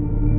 you.